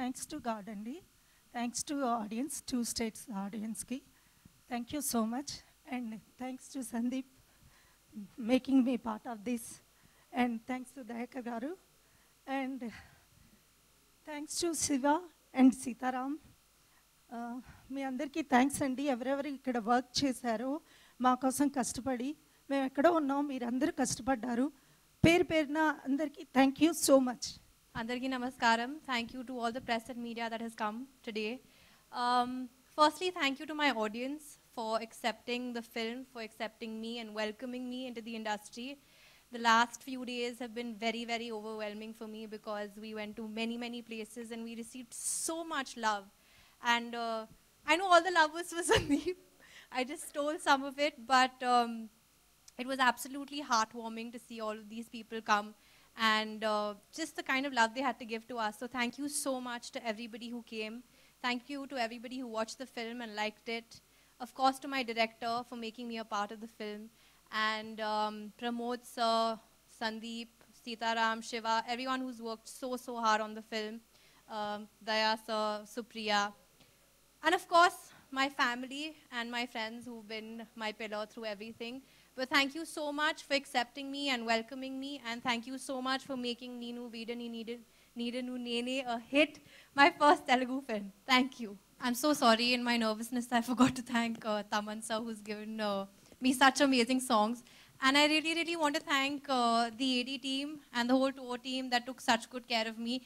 Thanks to God అండి. Thanks to audience two states ఆడియన్స్కి thank you so much and thanks to Sandeep making me part of this and thanks to Dayakar గారు. And thanks to Shiva and Sitaram మీ అందరికీ thanks అండి. ఎవరెవరు ఇక్కడ work చేశారో మా కోసం కష్టపడి మేము ఎక్కడో ఉన్నాం. మీరందరూ కష్టపడ్డారు. పేరు పేరున అందరికీ thank you so much Andarki Namaskaram. Thank you to all the press and media that has come today. Um, firstly, thank you to my audience for accepting the film, for accepting me and welcoming me into the industry. The last few days have been very, very overwhelming for me because we went to many, many places and we received so much love. And uh, I know all the love was for Sundeep. I just stole some of it, but um, it was absolutely heartwarming to see all of these people come and uh, just the kind of love they had to give to us. So thank you so much to everybody who came. Thank you to everybody who watched the film and liked it. Of course, to my director for making me a part of the film. And um, Pramod sir, Sundeep, Sitaram, Shiva, everyone who's worked so, so hard on the film. Um, Daya sir, Supriya. And of course, my family and my friends who've been my pillar through everything. But thank you so much for accepting me and welcoming me. And thank you so much for making Ninu Veedani Needanu Nene a hit, my first Telugu film. Thank you. I'm so sorry in my nervousness I forgot to thank uh, who's given uh, me such amazing songs. And I really, really want to thank uh, the AD team and the whole tour team that took such good care of me.